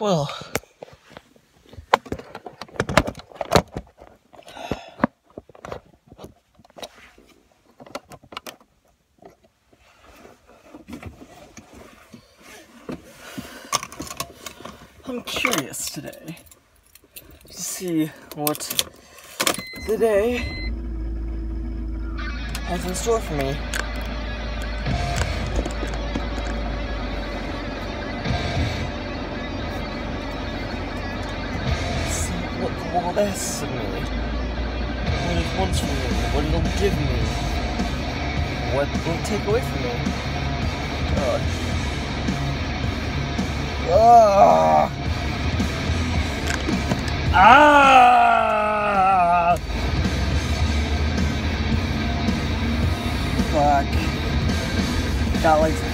Well. I'm curious today to see what the day has in store for me. World asks of me. What it wants from me. What it'll give me. What it'll take away from me. God. Ah! Ah! Fuck. Got like.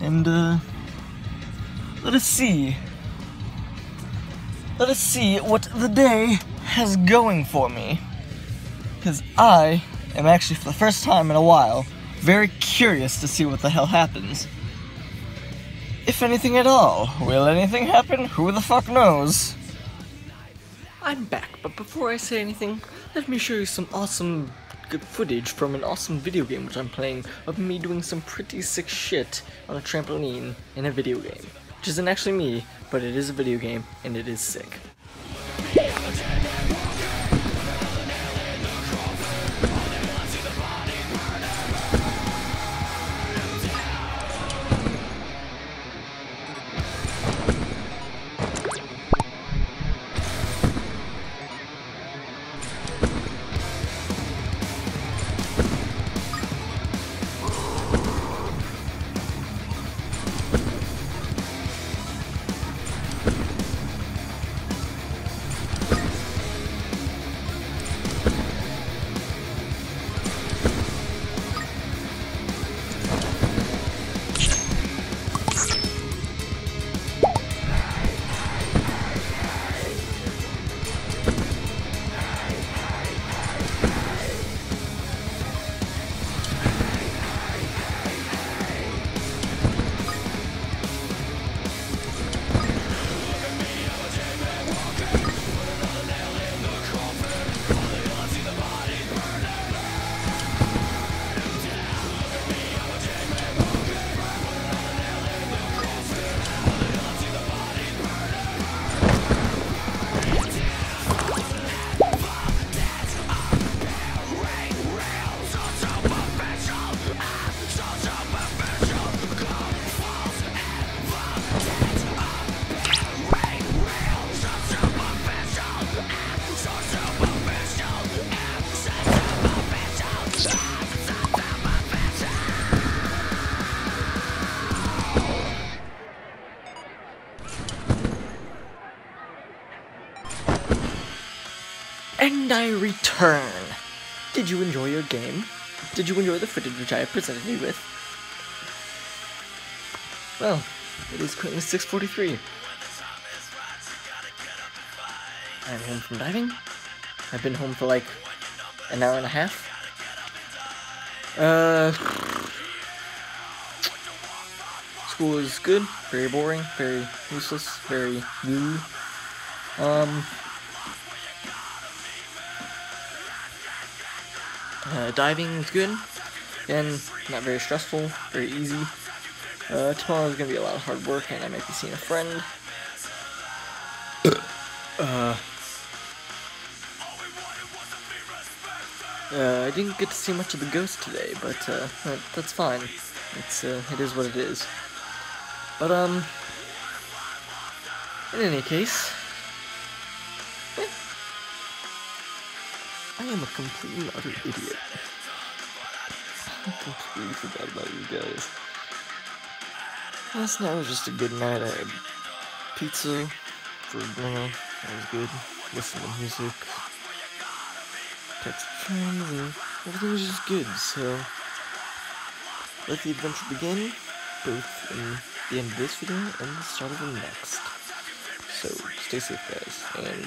And, uh. Let us see. Let us see what the day has going for me. Because I am actually, for the first time in a while, very curious to see what the hell happens. If anything at all. Will anything happen? Who the fuck knows? I'm back, but before I say anything, let me show you some awesome good footage from an awesome video game which I'm playing of me doing some pretty sick shit on a trampoline in a video game. Which isn't actually me, but it is a video game and it is sick. And I return. Did you enjoy your game? Did you enjoy the footage which I have presented you with? Well, it is currently 6.43. I'm home from diving. I've been home for like an hour and a half. Uh, school is good, very boring, very useless, very woo. Um, uh, diving is good. Again, not very stressful, very easy. Uh, tomorrow is gonna be a lot of hard work, and I might be seeing a friend. uh, uh, I didn't get to see much of the ghost today, but uh, that, that's fine. It's uh, it is what it is. But um, in any case, I am a complete and utter idiot. I completely forgot about you guys. Last night was just a good night. I had pizza for dinner. That was good. Listened to music. Text friends and everything was just good. So let the adventure begin, both in the end of this video and the start of the next. So stay safe, guys, and